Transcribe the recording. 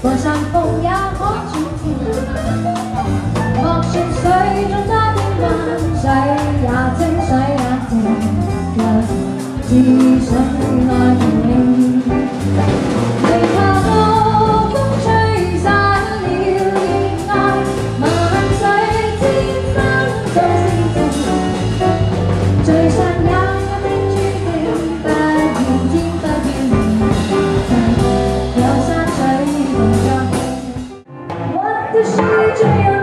我山峰也可转换，莫说水中揸点万水也清，水也静，自信来源。to you.